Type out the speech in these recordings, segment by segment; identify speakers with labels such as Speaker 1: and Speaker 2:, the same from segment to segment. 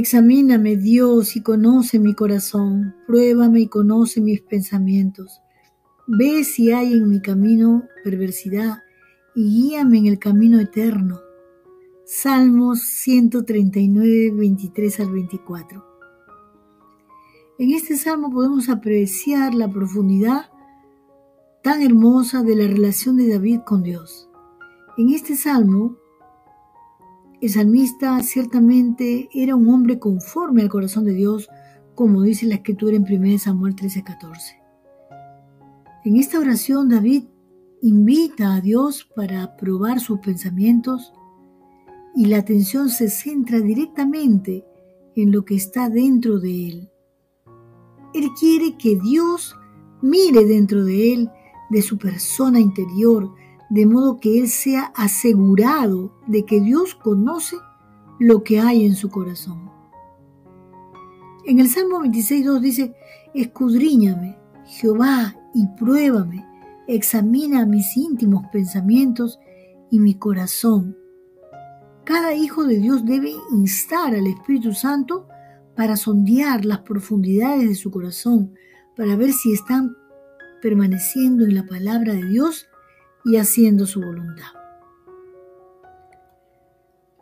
Speaker 1: Examíname, Dios, y conoce mi corazón. Pruébame y conoce mis pensamientos. Ve si hay en mi camino perversidad y guíame en el camino eterno. Salmos 139, 23 al 24. En este salmo podemos apreciar la profundidad tan hermosa de la relación de David con Dios. En este salmo, el salmista ciertamente era un hombre conforme al corazón de Dios, como dice la escritura en 1 Samuel 13:14. En esta oración David invita a Dios para probar sus pensamientos y la atención se centra directamente en lo que está dentro de él. Él quiere que Dios mire dentro de él de su persona interior, de modo que él sea asegurado de que Dios conoce lo que hay en su corazón. En el Salmo 26.2 dice, escudriñame, Jehová, y pruébame, examina mis íntimos pensamientos y mi corazón. Cada hijo de Dios debe instar al Espíritu Santo para sondear las profundidades de su corazón, para ver si están permaneciendo en la palabra de Dios y haciendo su voluntad.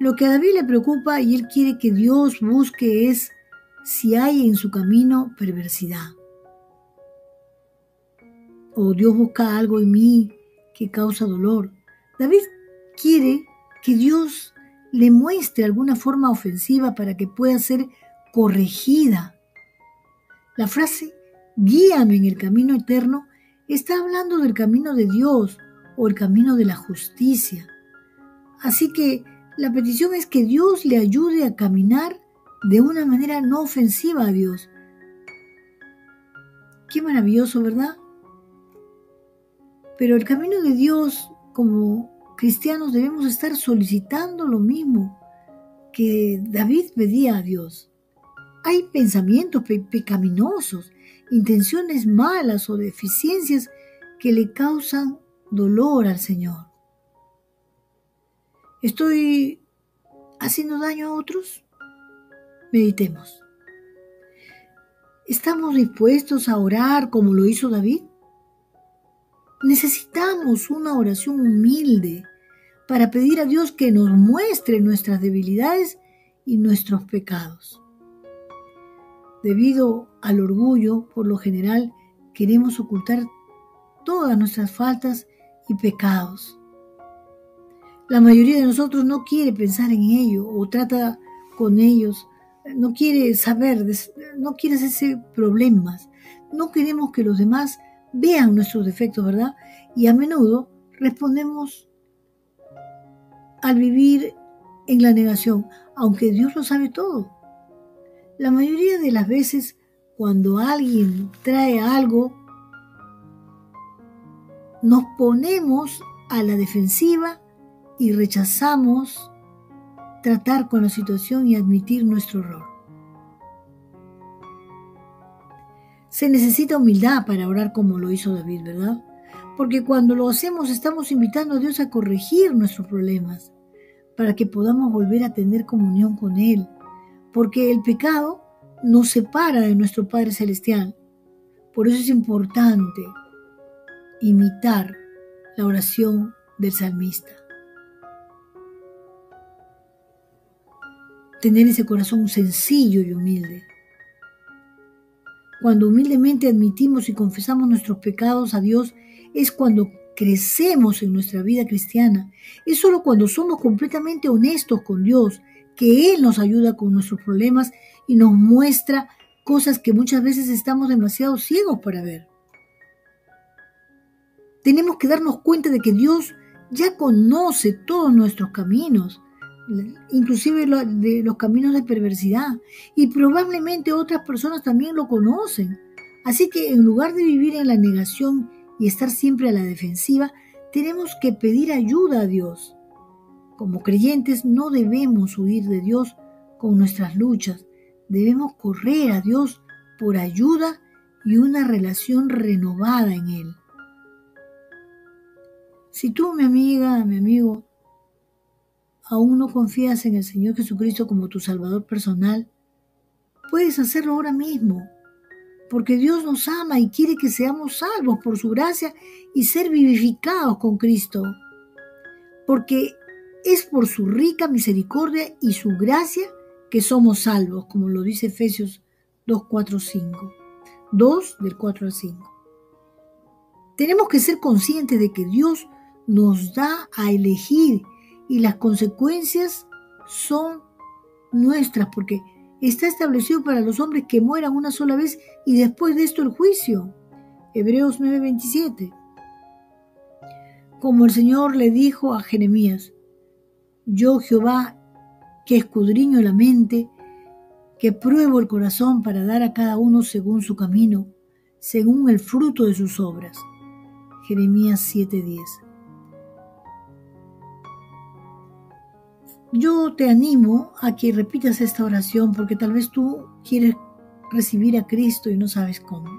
Speaker 1: Lo que a David le preocupa y él quiere que Dios busque es si hay en su camino perversidad. O Dios busca algo en mí que causa dolor. David quiere que Dios le muestre alguna forma ofensiva para que pueda ser corregida. La frase guíame en el camino eterno está hablando del camino de Dios o el camino de la justicia. Así que la petición es que Dios le ayude a caminar de una manera no ofensiva a Dios. Qué maravilloso, ¿verdad? Pero el camino de Dios, como cristianos, debemos estar solicitando lo mismo que David pedía a Dios. Hay pensamientos pecaminosos intenciones malas o deficiencias que le causan dolor al Señor. ¿Estoy haciendo daño a otros? Meditemos. ¿Estamos dispuestos a orar como lo hizo David? Necesitamos una oración humilde para pedir a Dios que nos muestre nuestras debilidades y nuestros pecados. Debido al orgullo, por lo general, queremos ocultar todas nuestras faltas y pecados. La mayoría de nosotros no quiere pensar en ello o trata con ellos, no quiere saber, no quiere hacerse problemas, no queremos que los demás vean nuestros defectos, ¿verdad? Y a menudo respondemos al vivir en la negación, aunque Dios lo sabe todo. La mayoría de las veces cuando alguien trae algo, nos ponemos a la defensiva y rechazamos tratar con la situación y admitir nuestro error. Se necesita humildad para orar como lo hizo David, ¿verdad? Porque cuando lo hacemos estamos invitando a Dios a corregir nuestros problemas para que podamos volver a tener comunión con Él porque el pecado nos separa de nuestro Padre Celestial. Por eso es importante imitar la oración del salmista. Tener ese corazón sencillo y humilde. Cuando humildemente admitimos y confesamos nuestros pecados a Dios, es cuando crecemos en nuestra vida cristiana. Es solo cuando somos completamente honestos con Dios que Él nos ayuda con nuestros problemas y nos muestra cosas que muchas veces estamos demasiado ciegos para ver. Tenemos que darnos cuenta de que Dios ya conoce todos nuestros caminos, inclusive de los caminos de perversidad, y probablemente otras personas también lo conocen. Así que en lugar de vivir en la negación y estar siempre a la defensiva, tenemos que pedir ayuda a Dios. Como creyentes no debemos huir de Dios con nuestras luchas, debemos correr a Dios por ayuda y una relación renovada en Él. Si tú, mi amiga, mi amigo, aún no confías en el Señor Jesucristo como tu Salvador personal, Puedes hacerlo ahora mismo, porque Dios nos ama y quiere que seamos salvos por su gracia y ser vivificados con Cristo. Porque es por su rica misericordia y su gracia que somos salvos, como lo dice Efesios 2, 4, 5. 2 del 4 al 5. Tenemos que ser conscientes de que Dios nos da a elegir y las consecuencias son nuestras porque está establecido para los hombres que mueran una sola vez y después de esto el juicio. Hebreos 9:27. Como el Señor le dijo a Jeremías, yo Jehová que escudriño la mente, que pruebo el corazón para dar a cada uno según su camino, según el fruto de sus obras. Jeremías 7:10. Yo te animo a que repitas esta oración porque tal vez tú quieres recibir a Cristo y no sabes cómo.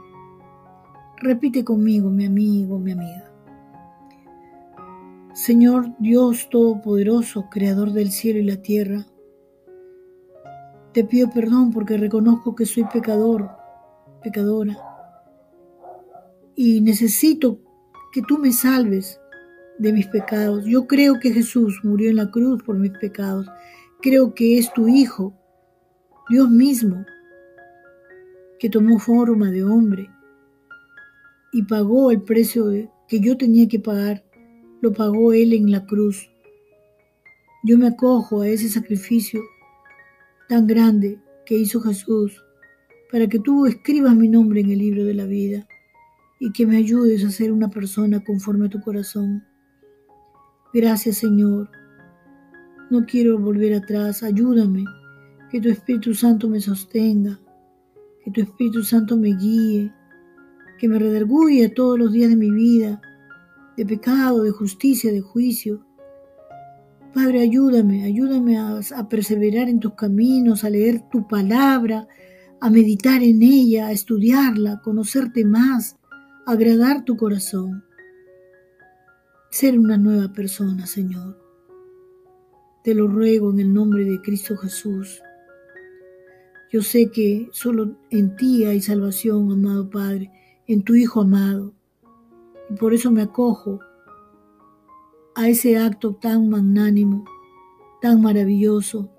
Speaker 1: Repite conmigo, mi amigo, mi amiga. Señor Dios Todopoderoso, Creador del cielo y la tierra, te pido perdón porque reconozco que soy pecador, pecadora, y necesito que tú me salves de mis pecados. Yo creo que Jesús murió en la cruz por mis pecados. Creo que es tu Hijo, Dios mismo, que tomó forma de hombre y pagó el precio que yo tenía que pagar. Lo pagó Él en la cruz. Yo me acojo a ese sacrificio tan grande que hizo Jesús para que tú escribas mi nombre en el libro de la vida y que me ayudes a ser una persona conforme a tu corazón. Gracias Señor. No quiero volver atrás. Ayúdame. Que tu Espíritu Santo me sostenga. Que tu Espíritu Santo me guíe. Que me redarguye todos los días de mi vida. De pecado, de justicia, de juicio. Padre, ayúdame. Ayúdame a, a perseverar en tus caminos, a leer tu palabra, a meditar en ella, a estudiarla, a conocerte más, agradar tu corazón, ser una nueva persona, Señor. Te lo ruego en el nombre de Cristo Jesús. Yo sé que solo en ti hay salvación, amado Padre, en tu Hijo amado. Y por eso me acojo a ese acto tan magnánimo, tan maravilloso,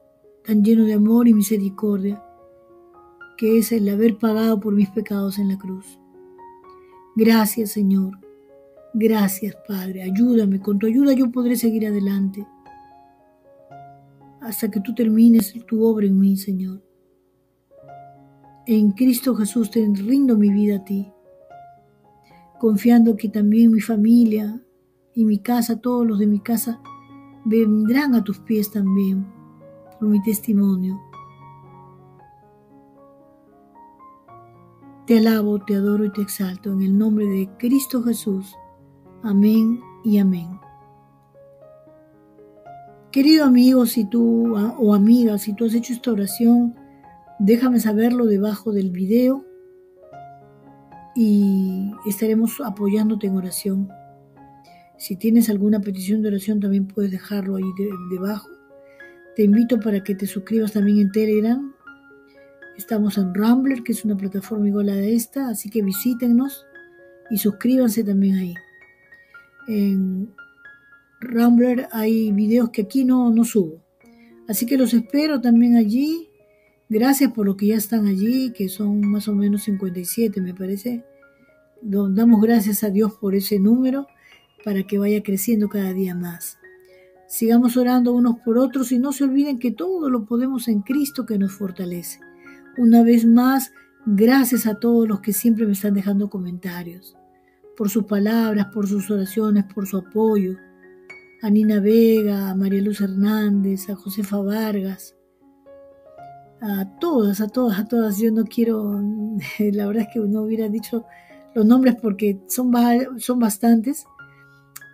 Speaker 1: tan lleno de amor y misericordia, que es el haber pagado por mis pecados en la cruz. Gracias Señor. Gracias Padre. Ayúdame. Con tu ayuda yo podré seguir adelante. Hasta que tú termines tu obra en mí, Señor. En Cristo Jesús te rindo mi vida a ti. Confiando que también mi familia y mi casa, todos los de mi casa, vendrán a tus pies también por mi testimonio. Te alabo, te adoro y te exalto en el nombre de Cristo Jesús. Amén y amén. Querido amigo, si tú o amiga, si tú has hecho esta oración, déjame saberlo debajo del video y estaremos apoyándote en oración. Si tienes alguna petición de oración, también puedes dejarlo ahí debajo. Te invito para que te suscribas también en Telegram Estamos en Rambler, que es una plataforma igual a esta, así que visítenos y suscríbanse también ahí. En Rambler hay videos que aquí no, no subo. Así que los espero también allí. Gracias por lo que ya están allí, que son más o menos 57, me parece. Damos gracias a Dios por ese número para que vaya creciendo cada día más. Sigamos orando unos por otros y no se olviden que todo lo podemos en Cristo que nos fortalece. Una vez más, gracias a todos los que siempre me están dejando comentarios, por sus palabras, por sus oraciones, por su apoyo. A Nina Vega, a María Luz Hernández, a Josefa Vargas, a todas, a todas, a todas. Yo no quiero, la verdad es que no hubiera dicho los nombres porque son, son bastantes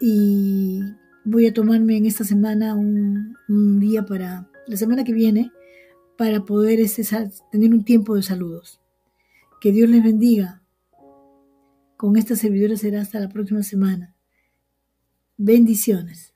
Speaker 1: y voy a tomarme en esta semana un, día para, la semana que viene, para poder tener un tiempo de saludos. Que Dios les bendiga. Con esta servidora será hasta la próxima semana. Bendiciones.